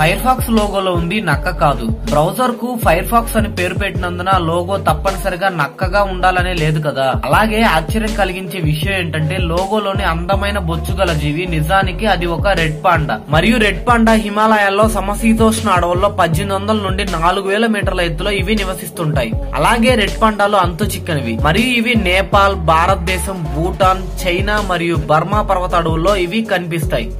Fire pox లోగోలో ఉంది నక్క కాదు. బ్రౌజర్కు ఫైర్ ఫాక్స్ అని పేరు పెట్టినందున లోగో తప్పనిసరిగా నక్కగా ఉండాలనే లేదు కదా. అలాగే ఆశ్చర్యం కలిగించే విషయం ఏంటంటే లోగోలోని అందమైన బొచ్చు గల జీవి నిజానికి అది ఒక రెడ్ పాండా. మరియు రెడ్ పాండా హిమాలయాల్లో సమశీతోష్ణ అడవుల్లో పద్దెనిమిది వందల నుండి నాలుగు వేల మీటర్ల ఎత్తులో ఇవి నివసిస్తుంటాయి. అలాగే రెడ్ పాండాలు అంతు చిక్కనివి. మరియు ఇవి నేపాల్ భారతదేశం భూటాన్ చైనా మరియు బర్మా పర్వత అడవుల్లో ఇవి కనిపిస్తాయి.